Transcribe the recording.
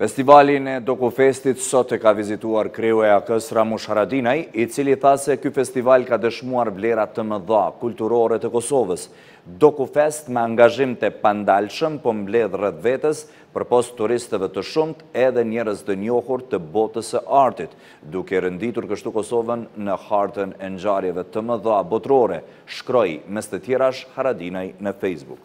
Festivalin e Dokufestit sot e ka vizituar kreu i AAK-së Ramush Haradinaj, i cili tha se ky festival ka dëshmuar vlera të mëdha kulturore të Kosovës. Dokufest me angazhim të pandalshëm po mbledh rreth vetes përpos turistëve të shumtë edhe njerëz të njohur të botës së artit, duke renditur kështu Kosovën në hartën e ngjarjeve të mëdha botërore, shkroi mes të tjerash Haradinaj në Facebook.